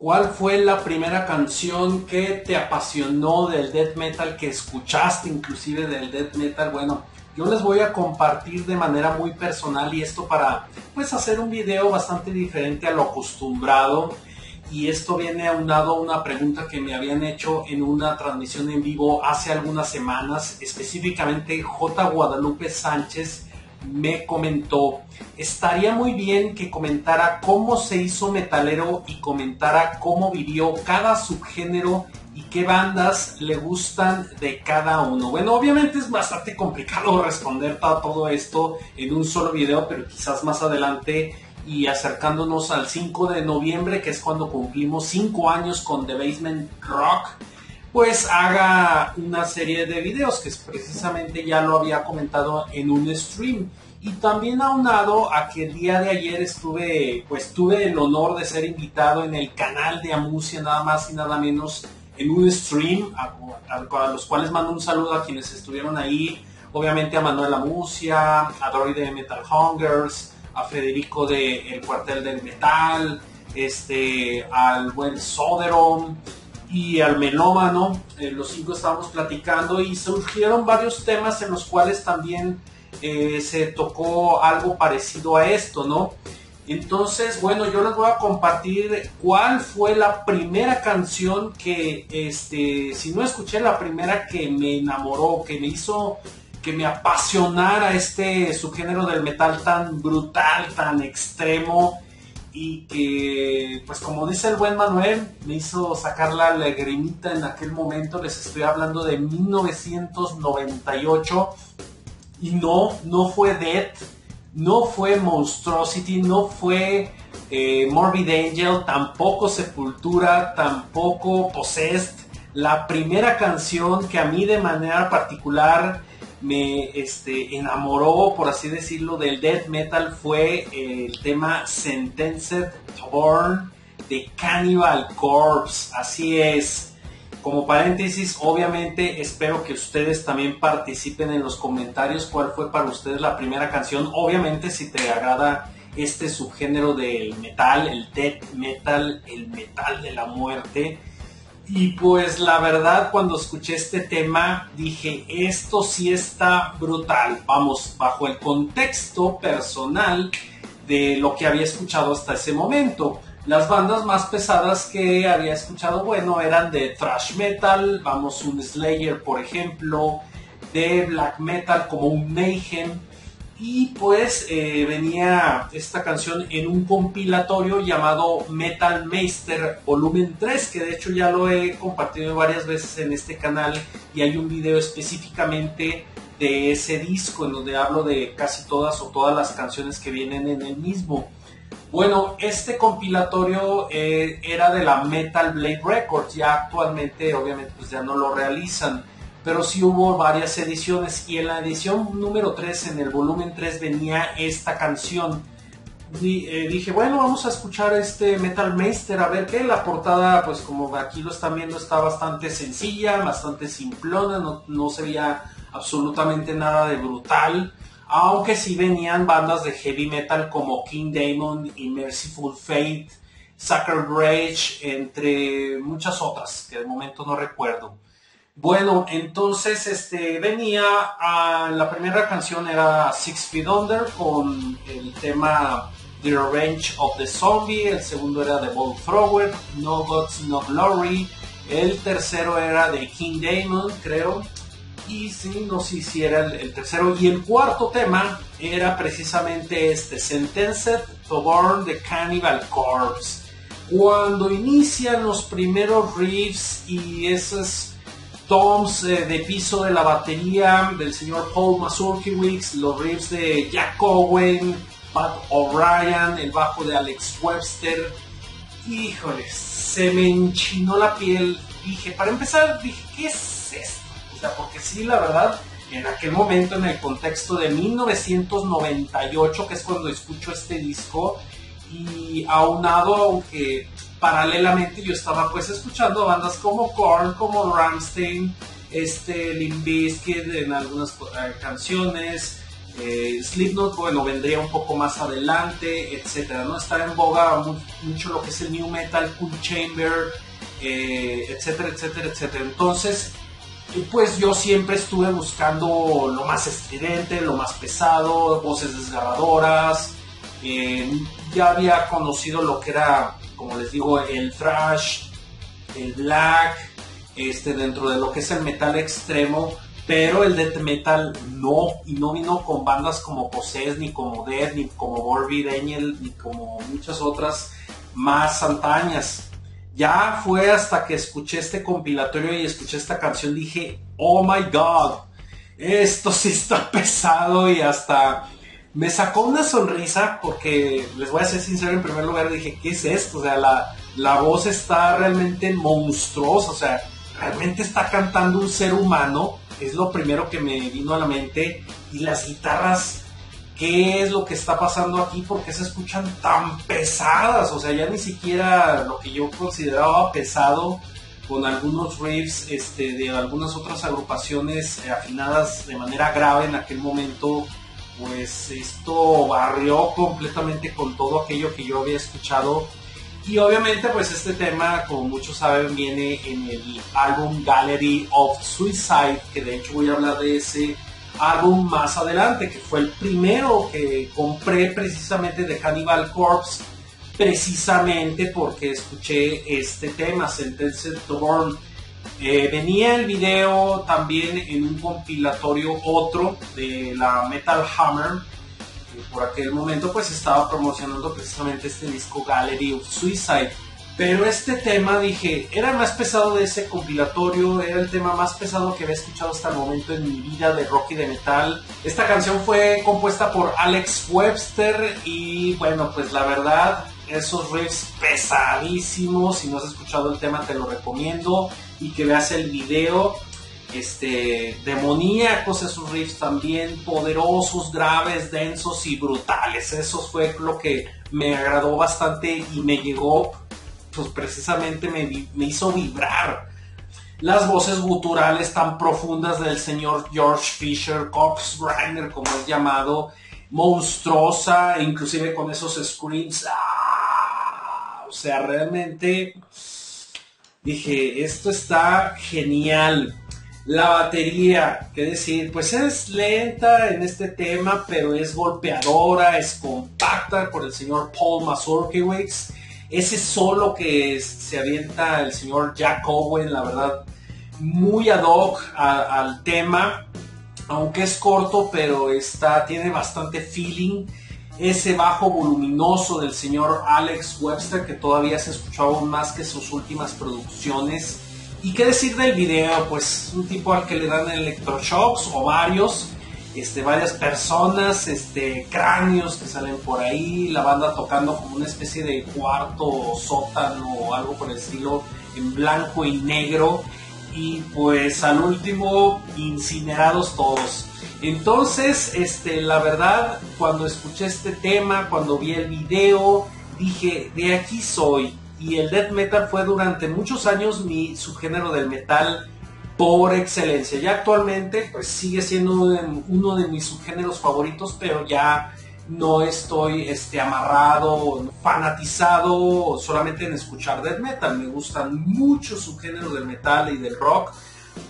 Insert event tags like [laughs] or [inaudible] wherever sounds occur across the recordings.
¿Cuál fue la primera canción que te apasionó del death metal, que escuchaste inclusive del death metal? Bueno, yo les voy a compartir de manera muy personal y esto para pues hacer un video bastante diferente a lo acostumbrado y esto viene aunado a una pregunta que me habían hecho en una transmisión en vivo hace algunas semanas, específicamente J. Guadalupe Sánchez me comentó, estaría muy bien que comentara cómo se hizo metalero y comentara cómo vivió cada subgénero y qué bandas le gustan de cada uno. Bueno, obviamente es bastante complicado [laughs] responder a todo esto en un solo video, pero quizás más adelante y acercándonos al 5 de noviembre, que es cuando cumplimos 5 años con The Basement Rock, pues haga una serie de videos que precisamente ya lo había comentado en un stream. Y también aunado a que el día de ayer estuve, pues tuve el honor de ser invitado en el canal de Amusia, nada más y nada menos, en un stream, a, los cuales mando un saludo a quienes estuvieron ahí, obviamente a Manuel Amusia, a Dory de Metal Hungers, a Federico de El Cuartel del Metal, este, al buen Soderon, y al melómano. Eh, los cinco estábamos platicando y surgieron varios temas en los cuales también eh, se tocó algo parecido a esto, ¿no? Entonces, bueno, yo les voy a compartir cuál fue la primera canción que, este, si no escuché la primera que me enamoró, que me hizo, que me apasionara este subgénero del metal tan brutal, tan extremo y que, pues como dice el buen Manuel, me hizo sacar la lagrimita en aquel momento, les estoy hablando de 1998, y no, no fue Death, no fue Monstrosity, no fue eh, Morbid Angel, tampoco Sepultura, tampoco Possessed. La primera canción que a mí de manera particular me este, enamoró, por así decirlo, del death metal fue el tema Sentenced to de Cannibal Corpse. Así es. Como paréntesis, obviamente espero que ustedes también participen en los comentarios cuál fue para ustedes la primera canción. Obviamente si te agrada este subgénero del metal, el death metal, el metal de la muerte, y pues la verdad cuando escuché este tema dije, esto sí está brutal, vamos, bajo el contexto personal de lo que había escuchado hasta ese momento. Las bandas más pesadas que había escuchado, bueno, eran de thrash metal, vamos, un Slayer por ejemplo, de black metal como un Mayhem, y pues eh, venía esta canción en un compilatorio llamado Metal Meister Volumen 3, que de hecho ya lo he compartido varias veces en este canal y hay un video específicamente de ese disco en donde hablo de casi todas o todas las canciones que vienen en el mismo. Bueno, este compilatorio eh, era de la Metal Blade Records, ya actualmente obviamente pues ya no lo realizan pero sí hubo varias ediciones y en la edición número 3, en el volumen 3, venía esta canción. Eh, dije, bueno, vamos a escuchar este Metal Meister, a ver qué. La portada, pues como aquí lo están viendo, está bastante sencilla, bastante simplona, no, no se veía absolutamente nada de brutal. Aunque sí venían bandas de heavy metal como King Damon y Merciful Fate, Sacred Rage, entre muchas otras que de momento no recuerdo. Bueno, entonces este venía a la primera canción era Six Feet Under con el tema The Revenge of the Zombie, el segundo era The Ball Thrower, No Gods No Glory, el tercero era de King Damon, creo, y sí, no sé si era el, tercero, y el cuarto tema era precisamente este, Sentenced to Burn the Cannibal Corpse. Cuando inician los primeros riffs y esas toms eh, de piso de la batería del señor Paul Mazurkiewicz, los riffs de Jack Owen, Pat O'Brien, el bajo de Alex Webster. Híjoles, se me enchinó la piel. Dije, para empezar, dije, ¿qué es esto? O sea, porque sí, la verdad, en aquel momento, en el contexto de 1998, que es cuando escucho este disco, y aunado, aunque paralelamente yo estaba pues escuchando bandas como Korn, como Ramstein, este, Limp Bizkit en algunas eh, canciones, Eh, Slipknot, bueno, vendría un poco más adelante, etcétera. No está en boga mucho lo que es el new metal, cool chamber, eh, etcétera, etcétera, etcétera. Entonces, pues yo siempre estuve buscando lo más estridente, lo más pesado, voces desgarradoras. Eh, ya había conocido lo que era, como les digo, el thrash, el black, este, dentro de lo que es el metal extremo, pero el death metal no, y no vino con bandas como Possess, ni como Death, ni como Morbid Angel, ni como muchas otras más antañas. Ya fue hasta que escuché este compilatorio y escuché esta canción, dije, oh my god, esto sí está [laughs] pesado y hasta me sacó una sonrisa porque, les voy a ser sincero, en primer lugar dije, ¿qué es esto? O sea, la, la voz está realmente monstruosa, o sea, realmente está cantando un ser humano, es lo primero que me vino a la mente, y las guitarras qué es lo que está pasando aquí, por qué se escuchan tan pesadas, o sea, ya ni siquiera lo que yo consideraba pesado con algunos riffs este, de algunas otras agrupaciones afinadas de manera grave en aquel momento, pues esto barrió completamente con todo aquello que yo había escuchado. Y obviamente pues este tema, como muchos saben, viene en el álbum Gallery of Suicide, que de hecho voy a hablar de ese álbum más adelante, que fue el primero que compré precisamente de Cannibal Corpse, precisamente porque escuché este tema, Sentenced to Burn. Eh, venía el video también en un compilatorio otro de la Metal Hammer, que por aquel momento pues estaba promocionando precisamente este disco Gallery of Suicide. Pero este tema, dije, era más pesado de ese compilatorio, era el tema más pesado que había escuchado hasta el momento en mi vida de rock y de metal. Esta canción fue compuesta por Alex Webster y bueno, pues la verdad, esos riffs pesadísimos, si no has escuchado el tema te lo recomiendo y que veas el video. Este, demoníacos esos riffs también, poderosos, graves, densos y brutales. Eso fue lo que me agradó bastante y me llegó pues precisamente me, hizo vibrar. Las voces guturales tan profundas del señor George Fisher, Corpse Grinder, como es llamado, monstruosa, inclusive con esos screams. ¡ah! O sea, realmente dije, esto está genial. La batería, qué decir, pues es lenta en este tema, pero es golpeadora, es compacta por el señor Paul Mazurkiewicz ese solo que se avienta el señor Jack Owen, la verdad, muy ad hoc al tema, aunque es corto, pero está, tiene bastante feeling. Ese bajo voluminoso del señor Alex Webster, que todavía se escuchó aún más que sus últimas producciones. ¿Y qué decir del video? Pues un tipo al que le dan electroshocks o varios este, varias personas, este, cráneos que salen por ahí, la banda tocando como una especie de cuarto sótano o algo por el estilo, en blanco y negro, y pues al último incinerados todos. Entonces, este, la verdad, cuando escuché este tema, cuando vi el video, dije, de aquí soy. Y el death metal fue durante muchos años mi subgénero del metal por excelencia. Ya actualmente pues sigue siendo uno de, mis subgéneros favoritos, pero ya no estoy este, amarrado, fanatizado solamente en escuchar death metal. Me gustan muchos subgéneros del metal y del rock,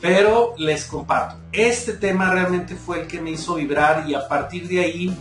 pero les comparto. Este tema realmente fue el que me hizo vibrar y a partir de ahí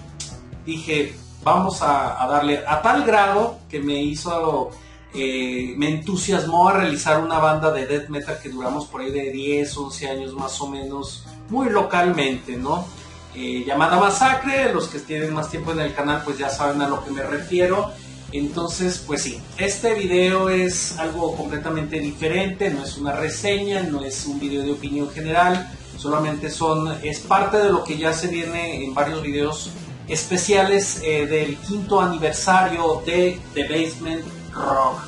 dije, vamos a, darle a tal grado que me hizo eh, me entusiasmó a realizar una banda de death metal que duramos por ahí de 10, 11 años más o menos, muy localmente, ¿no? Eh, llamada Masacre, los que tienen más tiempo en el canal pues ya saben a lo que me refiero. Entonces, pues sí, este video es algo completamente diferente, no es una reseña, no es un video de opinión general, solamente son, es parte de lo que ya se viene en varios videos especiales eh, del quinto aniversario de The Basement rock.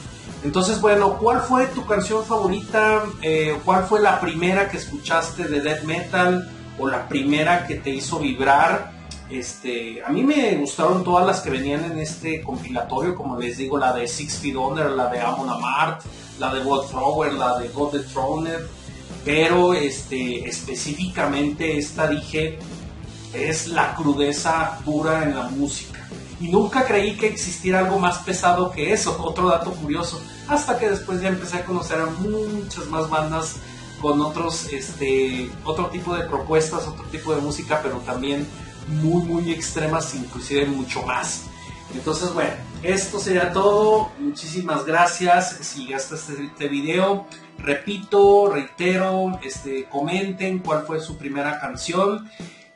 Entonces, bueno, ¿cuál fue tu canción favorita? Eh, ¿Cuál fue la primera que escuchaste de death metal? ¿O la primera que te hizo vibrar? Este, a mí me gustaron todas las que venían en este compilatorio, como les digo, la de Six Feet Under, la de Amon Amart, la de God Thrower, la de God the Throner, pero este, específicamente esta dije, es la crudeza pura en la música. Y nunca creí que existiera algo más pesado que eso, otro dato curioso, hasta que después ya empecé a conocer a muchas más bandas con otros, este, otro tipo de propuestas, otro tipo de música, pero también muy, muy extremas, inclusive mucho más. Entonces, bueno, esto sería todo. Muchísimas gracias. Si llegaste a este, video, repito, reitero, este, comenten cuál fue su primera canción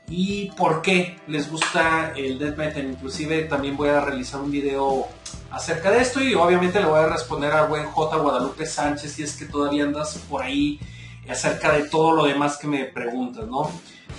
y por qué les gusta el death metal. Inclusive también voy a realizar un video acerca de esto y obviamente le voy a responder al buen J. Guadalupe Sánchez si es que todavía andas por ahí acerca de todo lo demás que me preguntas, ¿no?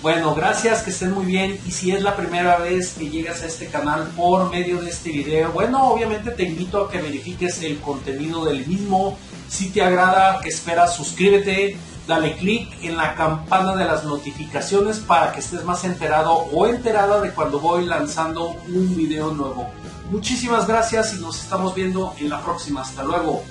Bueno, gracias, que estén muy bien y si es la primera vez que llegas a este canal por medio de este video, bueno, obviamente te invito a que verifiques el contenido del mismo. Si te agrada, que esperas, suscríbete, dale click en la campana de las notificaciones para que estés más enterado o enterada de cuando voy lanzando un video nuevo. Muchísimas gracias y nos estamos viendo en la próxima. Hasta luego.